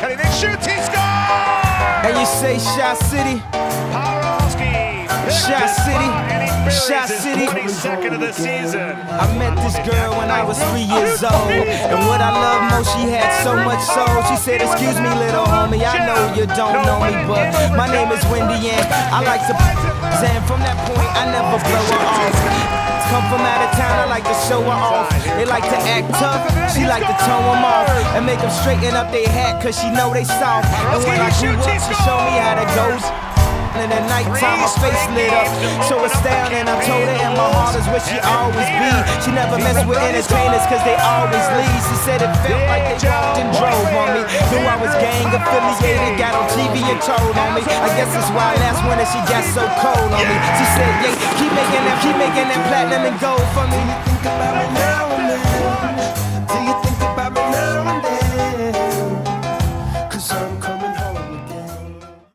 Cutting in, shoots, he scores! And you say Shot City? Poturalski. Shot City. Shot City. Of the season. I met this girl when I was three years old. And what I love most, she had so much soul. She said, Excuse me, little homie, I know you don't know me, but my name is Wendy, and I like to. And from that point, I never blow her off show her off. They like to act tough, she like to tone them off. And make them straighten up their hat, cause she know they soft. And when I grew up, she showed me how that goes. And at nighttime, my face lit up. So and I told her, and my heart is where she always be. She never mess with entertainers, cause they always leave. She said it felt like they affiliated, got on TV and told on me. I guess that's why last winter she got so cold on me. She said, yeah, keep making that, keep making that platinum and gold for me. you think about me